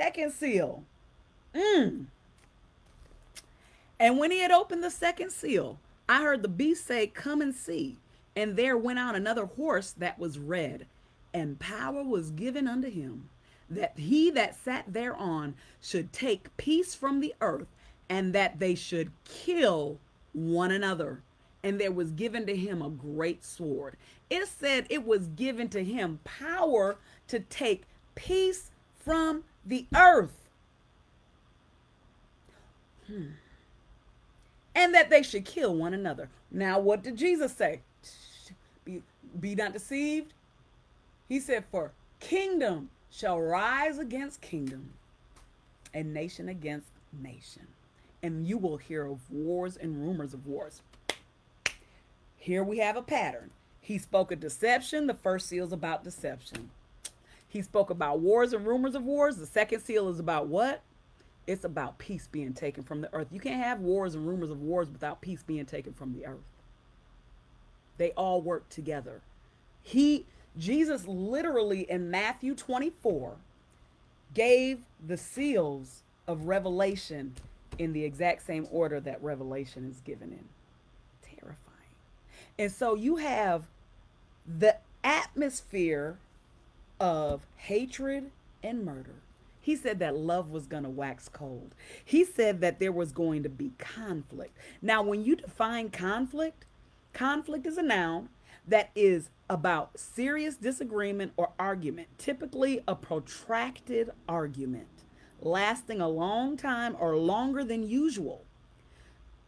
second seal. Mm. And when he had opened the second seal, I heard the beast say, Come and see. And there went out another horse that was red, and power was given unto him, that he that sat thereon should take peace from the earth, and that they should kill one another. And there was given to him a great sword. It said it was given to him power to take peace from the earth. Hmm. And that they should kill one another. Now, what did Jesus say? Be, be not deceived. He said, For kingdom shall rise against kingdom, and nation against nation. And you will hear of wars and rumors of wars. Here we have a pattern. He spoke of deception. The first seal is about deception. He spoke about wars and rumors of wars. The second seal is about what? It's about peace being taken from the earth. You can't have wars and rumors of wars without peace being taken from the earth. They all work together. He Jesus literally in Matthew 24 gave the seals of revelation in the exact same order that revelation is given in. Terrifying. And so you have the atmosphere of hatred and murder. He said that love was going to wax cold. He said that there was going to be conflict. Now, when you define conflict, conflict is a noun that is about serious disagreement or argument, typically a protracted argument lasting a long time or longer than usual.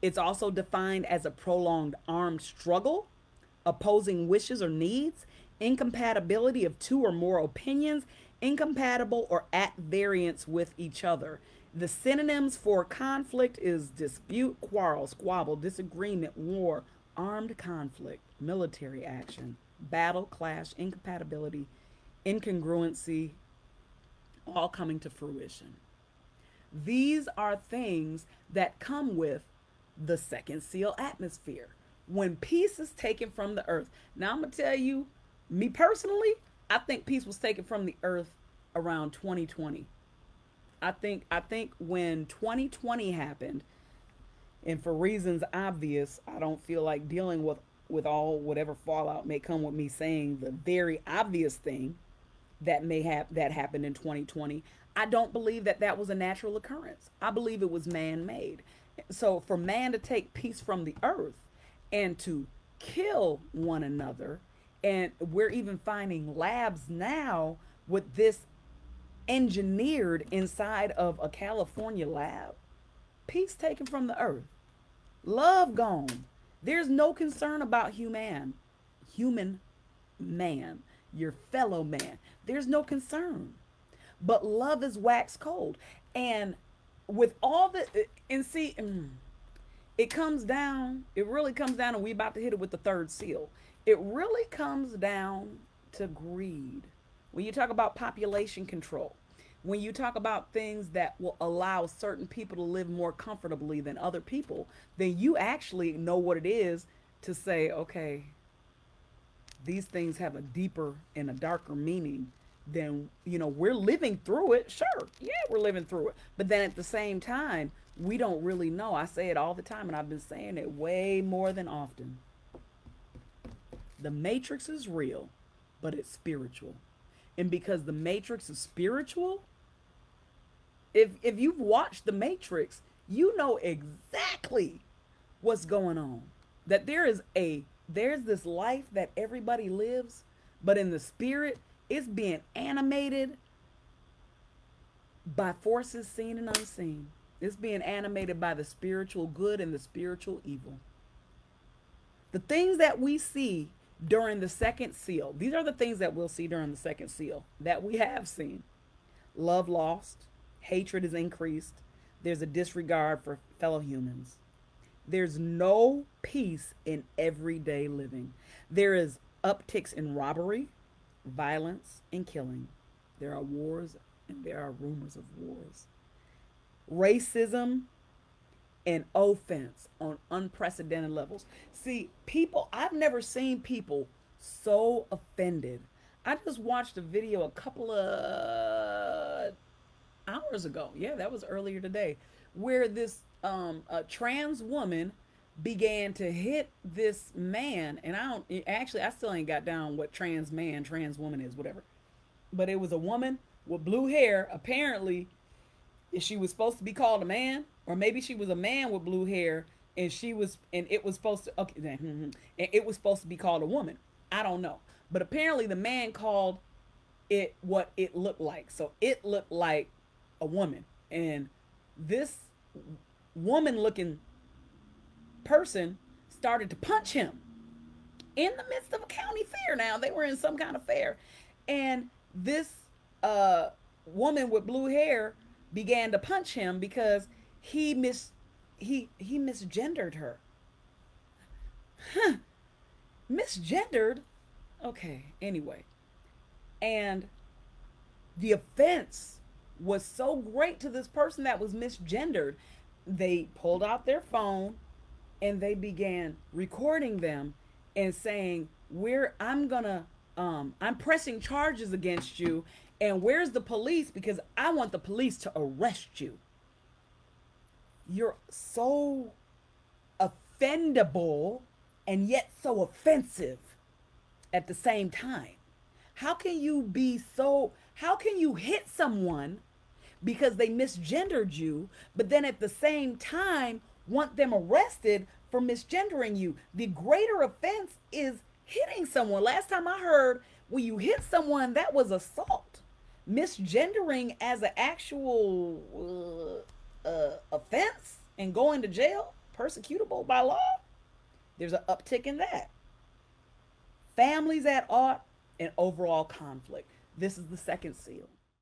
It's also defined as a prolonged armed struggle, opposing wishes or needs, incompatibility of two or more opinions, incompatible or at variance with each other. The synonyms for conflict is dispute, quarrel, squabble, disagreement, war, armed conflict, military action, battle, clash, incompatibility, incongruency, all coming to fruition. These are things that come with the second seal atmosphere. When peace is taken from the earth. Now, I'm going to tell you, me personally, I think peace was taken from the earth around 2020. I think I think when 2020 happened, and for reasons obvious, I don't feel like dealing with with all whatever fallout may come with me saying the very obvious thing that may have that happened in 2020. I don't believe that that was a natural occurrence. I believe it was man-made. So for man to take peace from the earth and to kill one another, and we're even finding labs now with this engineered inside of a California lab. Peace taken from the earth. Love gone. There's no concern about human, human man, your fellow man. There's no concern. But love is wax cold. And with all the, and see, mm, it comes down, it really comes down, and we about to hit it with the third seal. It really comes down to greed. When you talk about population control, when you talk about things that will allow certain people to live more comfortably than other people, then you actually know what it is to say, okay, these things have a deeper and a darker meaning than, you know, we're living through it. Sure, yeah, we're living through it. But then at the same time, we don't really know. I say it all the time, and I've been saying it way more than often. The matrix is real, but it's spiritual. And because the matrix is spiritual, if if you've watched the matrix you know exactly what's going on that there is a there's this life that everybody lives but in the spirit it's being animated by forces seen and unseen it's being animated by the spiritual good and the spiritual evil the things that we see during the second seal these are the things that we'll see during the second seal that we have seen love lost hatred is increased, there's a disregard for fellow humans. There's no peace in everyday living. There is upticks in robbery, violence, and killing. There are wars and there are rumors of wars. Racism and offense on unprecedented levels. See, people, I've never seen people so offended. I just watched a video a couple of hours ago. Yeah, that was earlier today, where this um, a trans woman began to hit this man, and I don't actually I still ain't got down what trans man, trans woman is, whatever. But it was a woman with blue hair. Apparently, she was supposed to be called a man, or maybe she was a man with blue hair, and she was, and it was supposed to okay, and it was supposed to be called a woman. I don't know, but apparently the man called it what it looked like. So it looked like a woman, and this woman-looking person started to punch him in the midst of a county fair. Now they were in some kind of fair, and this uh, woman with blue hair began to punch him because he mis he he misgendered her. Huh. Misgendered? Okay, anyway. And the offense was so great to this person that was misgendered. They pulled out their phone and they began recording them and saying, We're I'm gonna um I'm pressing charges against you and where's the police? Because I want the police to arrest you. You're so offendable and yet so offensive at the same time. How can you be so, how can you hit someone because they misgendered you, but then at the same time want them arrested for misgendering you? The greater offense is hitting someone. Last time I heard, when you hit someone, that was assault misgendering as an actual uh, uh, offense and going to jail, persecutable by law, there's an uptick in that. Families at odds and overall conflict. This is the second seal.